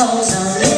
i'm me.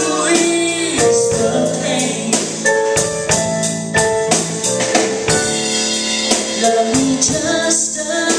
Feliz Natal!